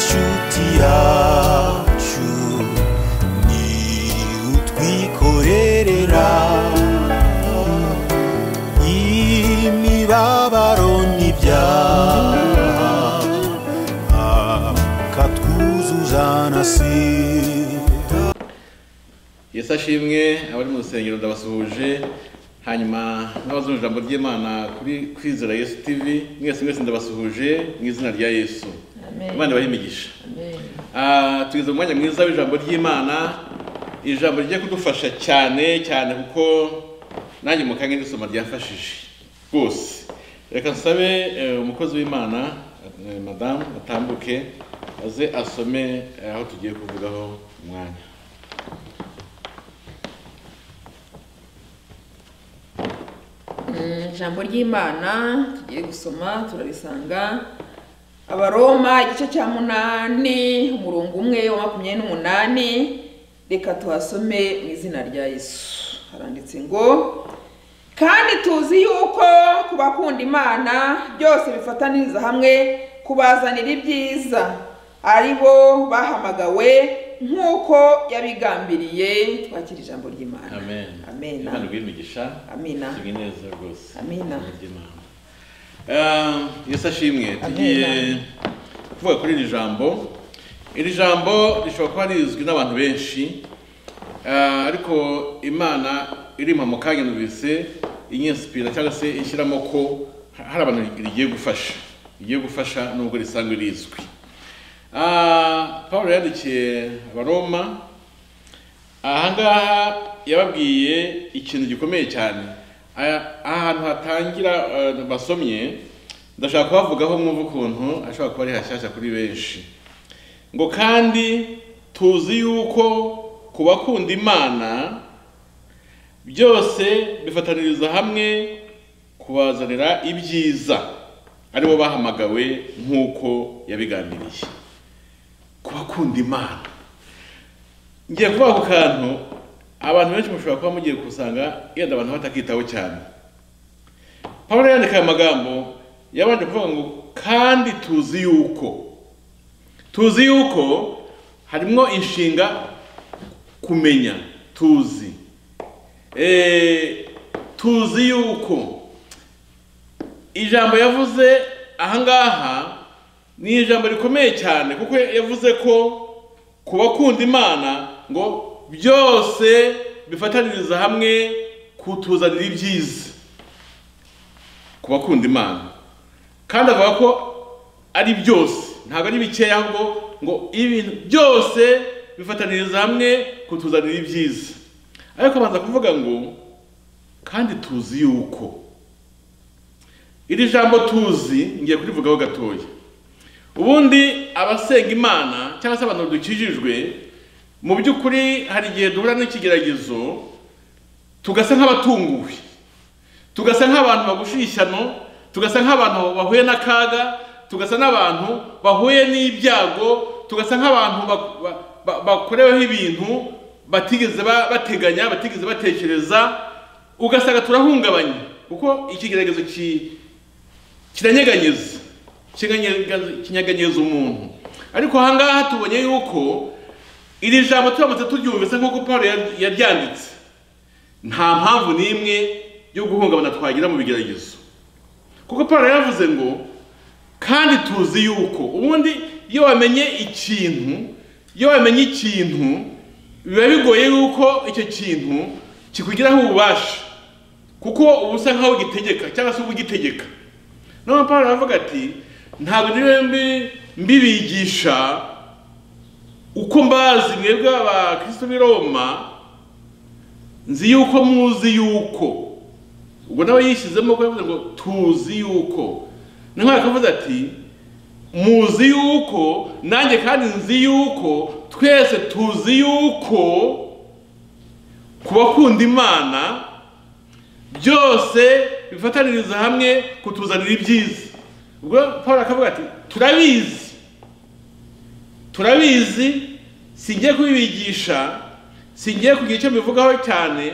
shuti yacu ni utwikorerera. Imibabaro n'ibyaha akatwuzuza na sida yesu ashimwe abari mu rusengero ndabasuhuje hanyuma n'abazumva ijambo ry'imana kuri kwizera yesu tv mwese mwese ndabasuhuje mu izina rya yesu. Imana ibahe imigisha Ah, tugeze mu mwanya mwiza w'ijambo ry'imana. Ijambo rigiye kudufasha cyane cyane kuko nanjye mu kanya n'isoma ryafashije. Rwose. Reka nsabe eh, umukozi w'imana eh, madamu atambuke aze asome eh, aho tugiye kuvugaho umwanya. Mm, ijambo ry'imana tugiye gusoma turarisanga. Abaroma igice cya munani umurongo umwe wa makumyabiri n'umunani. Reka tuhasome mu izina rya yesu. Haranditse ngo kandi tuzi yuko ku bakunda imana byose bifataniriza hamwe kubazanira ibyiza. Ari bo bahamagawe nk'uko yabigambiriye. Twakira ijambo ry'imana. Amen. Amen. Imana iguhe yesu ashimwe tugiye kuvuga kuri iri jambo. Iri jambo rishobora kuba rizwi n'abantu benshi. Ariko imana irimpa mu kanya numvise inyesipira cyangwa se ishyiramo ko hari abantu rigiye gufasha. Rigiye gufasha nubwo risanzwe rizwi. Paul yandikiye abaroma ahangaha yababwiye ikintu gikomeye cyane. Ahantu hatangira eh, basomye ndashaka kuhavugaho mwumva ukuntu ashobora kuba ari hashyashya kuri benshi. Ngo kandi tuzi yuko ku bakunda imana byose bifataniriza hamwe kubazanira ibyiza. Aribo bahamagawe nk'uko yabigambiriye ku bakunda imana. Ngiye kuvuga ku kantu abantu benshi mushobora kuba mugiye kusanga yenda abantu batakitaho cyane. Pawulo yandika aya magambo yabanje kuvuga ngo kandi tuzi yuko. Tuzi yuko harimo inshinga kumenya. Tuzi. Eh, tuzi yuko. Ijambo yavuze ahangaha ni ijambo rikomeye cyane kuko yavuze ko ku bakunda imana ngo byose bifataniriza hamwe kutuzanira ibyiza ku bakunda imana. Kandi avuga ko ari byose ntabwo ari bikeya ahubwo ngo ibintu byose bifataniriza hamwe kutuzanira ibyiza ariko abanza kuvuga ngo kandi tuzi yuko. Iri jambo tuzi ngiye kurivugaho gatoya. Ubundi abasenga imana cyangwa se abantu dukijijwe mu by'ukuri hari igihe duhura n'ikigeragezo tugasa nk'abatunguwe. Tugasa nk'abantu bagusha ishyano tugasa nk'abantu bahuye n'akaga tugasa n'abantu bahuye n'ibyago tugasa nk'abantu ba- ba- ba- bakoreweho ibintu batigeze ba- bateganya batigeze batekereza ugasanga turahungabanye. Kuko ikigeragezo ki- kiranyeganyeza kinyeganyeza umuntu. Ariko ahangaha tubonye yuko iri jambo turamutse turyumvise nk'uko paul yar- yaryanditse. Nta mpamvu n'imwe yo guhungabana twagira mu bigeragezo. Kuko paul yavuze ngo kandi tuzi yuko ubundi iyo wamenye ikintu iyo wamenye ikintu biba bigoye yuko icyo kintu kikugiraho ububasha. Kuko uba usa nkaho ugitegeka cyangwa se ugitegeka noneho paul aravuga ati ntabwo mbi mbibigisha uko mbazi mwebwe abakristo b'i roma nzi yuko muzi yuko ubwo nawe yishyizemo ko ngo tuzi yuko. Niho yakavuze ati muzi yuko nanjye kandi nzi yuko twese tuzi yuko ku bakunda imana byose bifataniriza hamwe kutuzanira ibyiza. Ubwo paul akavuga ati turabizi. Turabizi singiye kubibigisha singiye kugira icyo mbivugaho cyane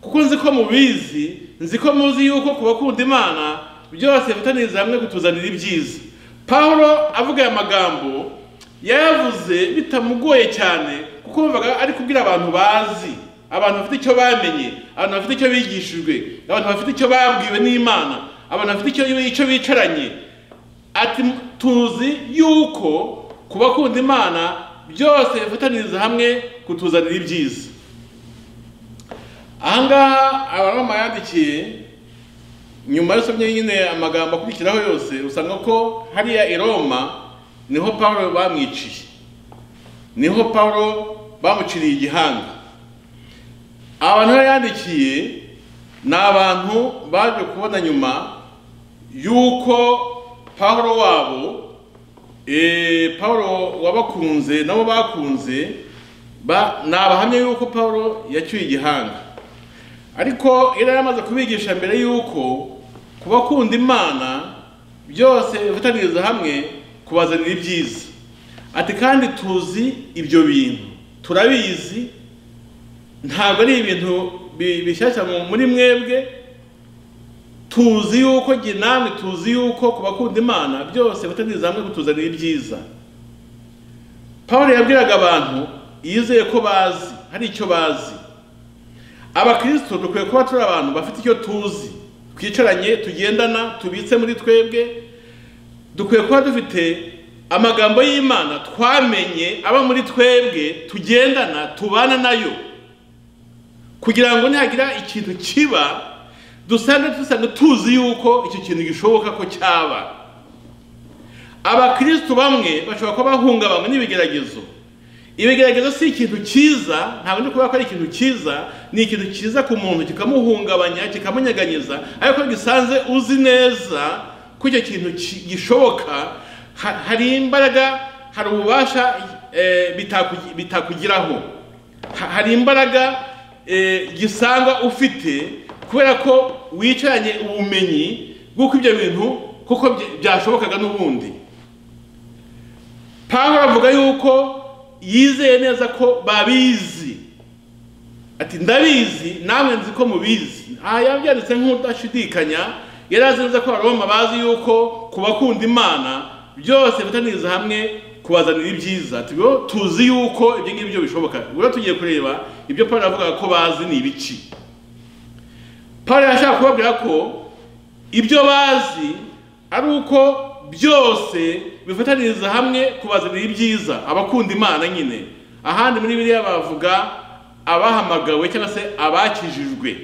kuko nzi ko mubizi nzi ko muzi yuko ku bakunda imana byose bifataniriza hamwe kutuzanira ibyiza. Pawulo avuga aya magambo yayavuze bitamugoye cyane kuko bumvaga ari kubwira abantu bazi abantu bafite icyo bamenye abantu bafite icyo bigishijwe abantu bafite icyo babwiwe n'imana abantu bafite icyo bicaranye. Ati tuzi yuko ku bakunda imana byose bifataniriza hamwe kutuzanira ibyiza. Ahangaha abaroma yandikiye nyuma y'usomye nyine amagambo akurikiraho yose usanga ko hariya i roma ni ho pawulo bamwiciye. Niho pawulo bamuciriye igihanga. Abantu yandikiye ni abantu baje kubona nyuma y'uko pawulo wabo eh, pawulo wabakunze nabo bakunze ba- ni abahamya y'uko pawulo yacyuye igihanga. Ariko yari yamaze kubigisha mbere y'uko ku bakunda imana byose bifataniriza hamwe kubazanira ibyiza. Ati kandi tuzi ibyo bintu. Turabizi. Ntabwo ari ibintu bi- bishyashya mu- muri mwebwe tuzi yuko namwe tuzi yuko ku bakunda imana byose bifataniriza hamwe kutuzanira ibyiza. Paul yabwiraga abantu yizeye ko bazi hari icyo bazi. Abakristo dukwiye kuba turi abantu bafite icyo tuzi. Twicaranye tugendana tubitse muri twebwe. Dukwiye kuba dufite amagambo y'imana twamenye aba muri twebwe tugendana tubana na yo. Kugira ngo nihagira ikintu kiba dusange dusanga tuzi yuko icyo kintu gishoboka ko cyaba. Abakristo bamwe bashobora kuba bahungabanywa n'ibigeragezo. Ibigeragezo si ikintu cyiza ntabwo ndi kuvuga ko ari ikintu cyiza ni ikintu cyiza ku muntu kikamuhungabanya kikamunyeganyeza ariko gisanze uzi neza ko icyo kintu ki- gishoboka ha- hari imbaraga hari ububasha bitakugi- bitakugiraho. Ha- hari imbaraga eh, gisanga ufite kubera ko wicaranye ubumenyi bw'uko ibyo bintu kuko bya- byashobokaga n'ubundi. Pawulo avuga yuko yizeye neza ko babizi. Ati ndabizi namwe nzi ko mubizi. Aha yabyanditse nk'udashidikanya yari azi neza ko abaroma bazi yuko ku bakunda imana byose bifataniriza hamwe kubazanira ibyiza. Ati "Bo tuzi yuko ibyo ngibyo bishoboka. Ubwo tugiye kureba ibyo pawulo avuga ko bazi ni ibiki pawulo yashaka kubabwira ko ibyo bazi ari uko byose bifataniriza hamwe kubazanira ibyiza abakunda imana nyine. Ahandi muri biriya bavuga abahamagawe cyangwa se abakijijwe.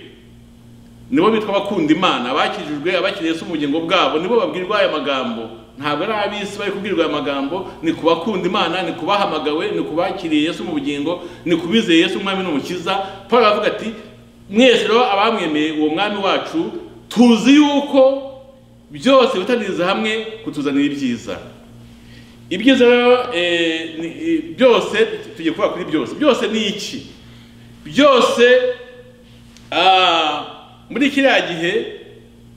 Nibo bitwa abakunda imana abakijijwe abakiriye se ubugingo bwabo. Nibo babwirwa aya magambo. Ntabwo ari ab'isi bari kubwirwa aya magambo. Ni ku bakunda imana ni ku bahamagawe ni ku bakiriye yesu mu bugingo ni ku bizeye yesu umwami n'umukiza. Paul aravuga ati mwese rero abamwemeye uwo mwami wacu tuzi yuko byose bifataniriza hamwe kutuzanira ibyiza. Ibyiza rero eh, byose tugiye kuvuga kuri byose. Byose ni iki? Byose ah, muri kiriya gihe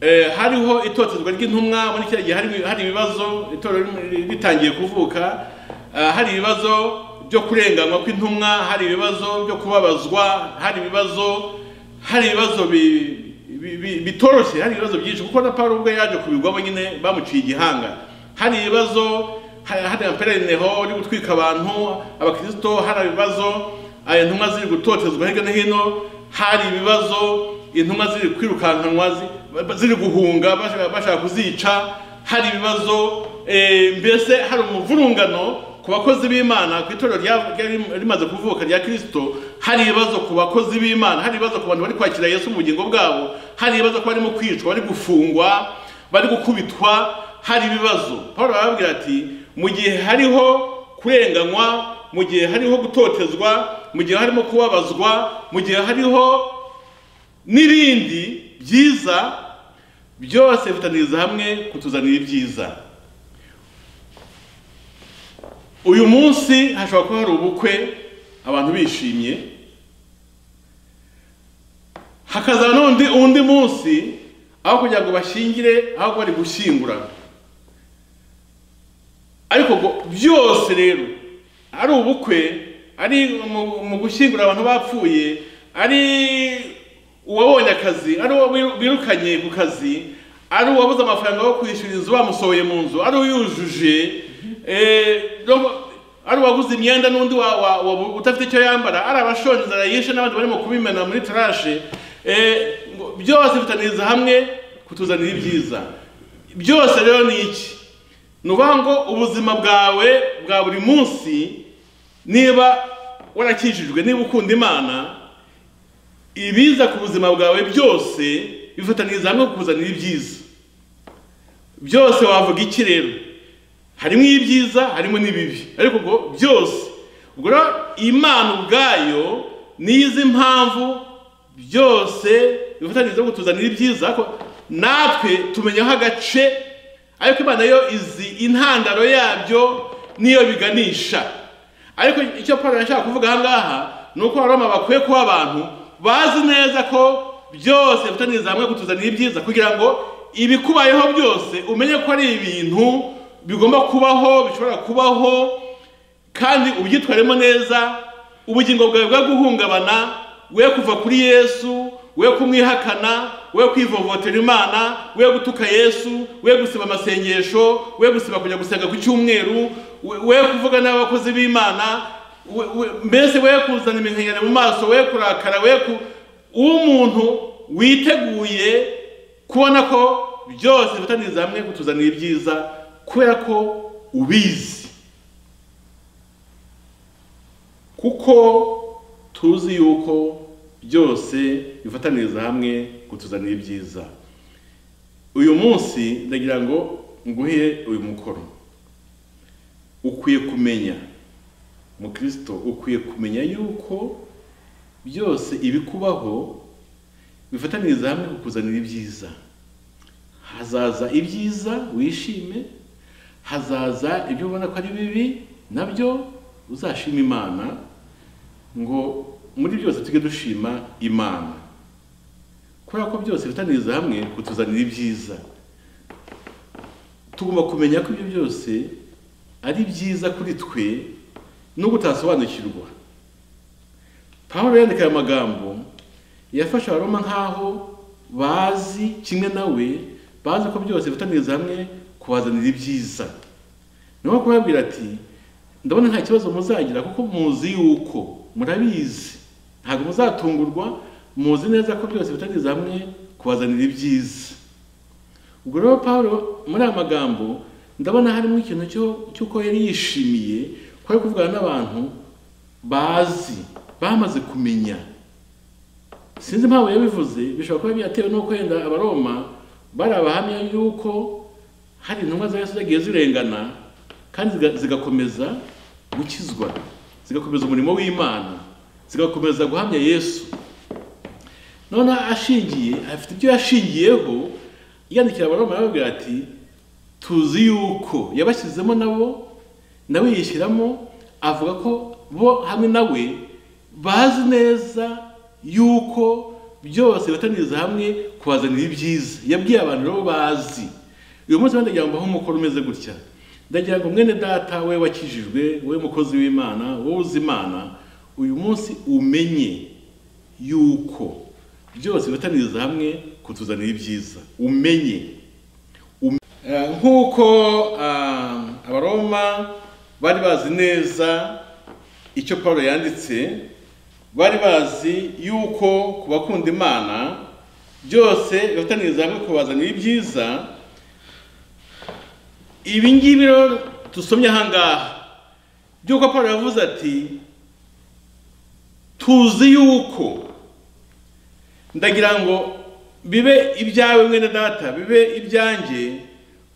eh, hariho itotezwa ry'intumwa muri kiriya gihe hari- ibibazo itorero ritangiye kuvuka ah, hari ibibazo byo kurenganywa kw'intumwa hari ibibazo byo kubabazwa hari ibibazo hari ibibazo bi- bi- bi- bitoroshye hari ibibazo byinshi. Kuko na Pawulo ubwo yaje kubigwamo nyine bamuciye igihanga. Hari ibibazo hari ampereneho uri gutwika abantu abakristo hari ibibazo ah, intumwa ziri gutotezwa hirya no hino. Hari ibibazo intumwa ziri kwirukankanwa zi- ziri guhunga bashaka kuzica. Hari ibibazo eh, mbese hari umuvurungano ku bakozi b'imana ku itorero rimaze kuvuka rya kirisito hari ibibazo ku bakozi b'imana hari ibibazo ku bantu bari kwakira yesu mu bugingo bwabo hari ibibazo ko barimo kwicwa bari gufungwa bari gukubitwa hari ibibazo. Paul arababwira ati mu gihe hariho kurenganywa mu gihe hariho gutotezwa mu gihe harimo kubabazwa mu gihe hariho n'ibindi byiza byose bifataniriza hamwe kutuzanira ibyiza. Uyu munsi hashobora kuba hari ubukwe abantu bishimye. Hakazaba n'undi undi munsi aho kugira ngo bashyingire aho bari gushyingura. Ariko byose rero ari ubukwe ari mu- gushyingura abantu bapfuye ari uwabonye akazi ari uwo biru- birukanye ku kazi ari uwabuze amafaranga yo kwishyura inzu bamusohoye mu nzu ari uyujuje eh, ari uwaguze imyenda n'undi udafite icyo yambara. Ari abashonje inzara yishe n'abandi barimo kubimena muri tarashe eh, byose bifatanyiriza hamwe kutuzanira ibyiza. Byose rero ni iki? Ni ukuvuga ngo ubuzima bwawe bwa buri munsi niba warakijijwe niba ukunda imana ibiza ku buzima bwawe byose bifatanyiriza hamwe kukuzanira ibyiza. Byose wavuga iki rero? Harimo ibyiza harimo n'ibibi. Ariko ubwo byose. Ubwo rero imana ubwayo niyo izi impamvu byose bifatanyiriza hamwe kutuzanira ibyiza. Ariko natwe tumenyaho agace ariko imana yo izi intandaro yabyo niyo biganisha. Ariko icyo paul yashaka kuvuga aha ngaha ni uko abaroma bakwiye kuba abantu bazi neza ko byose bifatanyiriza hamwe kutuzanira ibyiza. Kugira ngo ibikubayeho byose umenye ko ari ibintu bigomba kubaho bishobora kubaho kandi ubyitwaremo neza ubugingo bwawe bwa guhungabana we kuva kuri yesu we kumwihakana we kwivovotera imana we gutuka yesu we gusiba amasengesho we gusiba kujya gusenga ku cyumweru we- kuvuga n'abakozi b'imana mbese we kuzana iminkanyari mu maso we kurakara we umuntu witeguye kubona ko byose bifatanyiriza hamwe kutuzanira ibyiza kubera ko ubizi. Kuko tuzi yuko byose bifataniriza hamwe kutuzanira ibyiza. Uyu munsi ndagira ngo nguhe uyu mukoro. Ukwiye kumenya. Mukristo ukwiye kumenya yuko byose ibikubaho bifataniriza hamwe kukuzanira ibyiza. Hazaza ibyiza wishime hazaza ibyo ubona ko ari bibi na byo uzashima imana ngo muri byose tujye dushima imana. Kubera ko byose bifataniriza hamwe kutuzanira ibyiza. Tugomba kumenya ko ibyo byose ari byiza kuri twe nubwo utasobanukirwa pawulo yandika aya magambo yafashe abaroma nk'aho bazi kimwe nawe bazi ko byose bifataniriza hamwe kubazanira ibyiza. Niyo kubabwira ati ndabona nta kibazo muzagira kuko muzi yuko murabizi. Ntabwo muzatungurwa muzi neza ko byose bifataniriza hamwe kubazanira ibyiza. Ubwo rero pawulo muri aya magambo ndabona harimo ikintu cy'uko yari yishimiye ko ari kuvugana n'abantu bazi bamaze kumenya. Sinzi impamvu yabivuze bishobora kuba byatewe n'uko wenda abaroma bari abahamya yuko hari intumwa za yesu zagiye zirengana kandi ziga- zigakomeza gukizwa. Zigakomeza umurimo w'imana. Zigakomeza guhamya yesu. None ashingiye afite ibyo yashingiyeho yandikira abaroma arababwira ati tuzi yuko yabashyizemo nabo nawe yishyiramo avuga ko bo hamwe nawe bazi neza yuko byose bifatanyiriza hamwe kubazanira ibyiza. Yabwiye abantu rero bazi. Uyu munsi ndagira ngo mbahe umukoro umeze gutya. Ndagira ngo mwene data we wakijijwe we mukozi w'imana wowe uzi imana uyu munsi umenye yuko byose bifataniriza hamwe kutuzanira ibyiza. Umenye. Eh, nk'uko ah, abaroma bari bazi neza icyo paul yanditse bari bazi yuko ku bakunda imana byose bifataniriza hamwe kubazanira ibyiza ibi ngibi rero dusomye aha ngaha by'uko paul yavuze ati tuzi yuko ndagira ngo bibe ibyawe mwene data bibe ibyanjye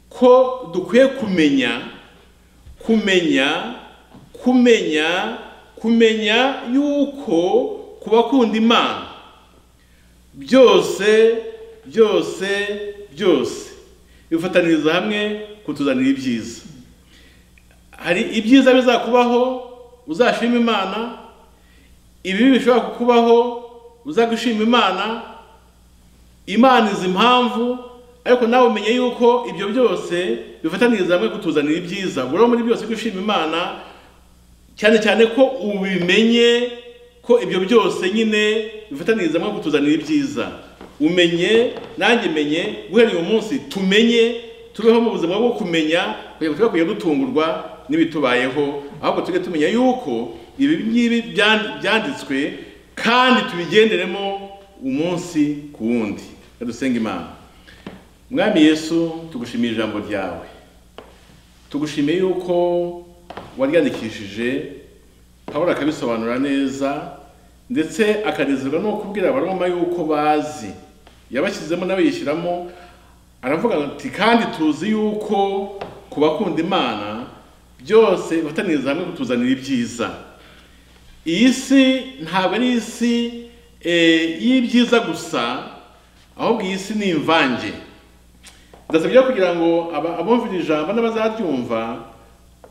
ko dukwiye kumenya kumenya kumenya kumenya yuko ku bakunda imana. Byose byose byose. Bifataniriza hamwe. Kutuzanira ibyiza. Hari ibyiza bizakubaho uzashima imana ibibi bishobora kukubaho uzagushima imana imana izi impamvu ariko nawe umenye yuko ibyo byose bifataniriza hamwe kutuzanira ibyiza. Rero muri byose gushima imana cyane cyane ko ubimenye ko ibyo byose nyine bifataniriza hamwe kutuzanira ibyiza. Umenye nanjye menye guhera uyu munsi tumenye tubeho mu buzima bwo kumenya kugira ngo dutungurwa n'ibitubayeho. Ahubwo tujye tumenya yuko ibi ngibi byan- byanditswe kandi tubigenderemo umunsi ku wundi. Dusenge imana. Mwami yesu tugushimiye ijambo ryawe. Tugushimiye yuko waryandikishije pawulo akabisobanura neza ndetse akanezerwa no kubwira abaroma yuko bazi. Yabashyizemo nawe yishyiramo aravuga ati kandi tuzi yuko ku bakunda imana byose bafatanyiriza hamwe kutuzanira ibyiza. Iyi si ntabwo ari isi eh, y'ibyiza gusa ahubwo iyi si ni imvange. Ndasabye kugira ngo abumvira ijambo n'abazaryumva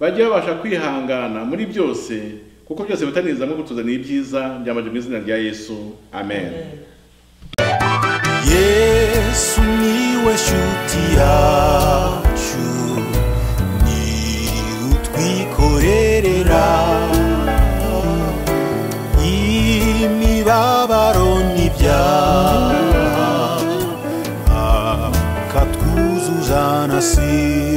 bajye babasha kwihangana muri byose kuko byose bifatanyiriza hamwe kutuzanira ibyiza byamaze mu izina rya yesu. Amen. yesu ni we shuti yacu ni utwikorerera. Imibabaro n'ibyaha akatwuzuza na sida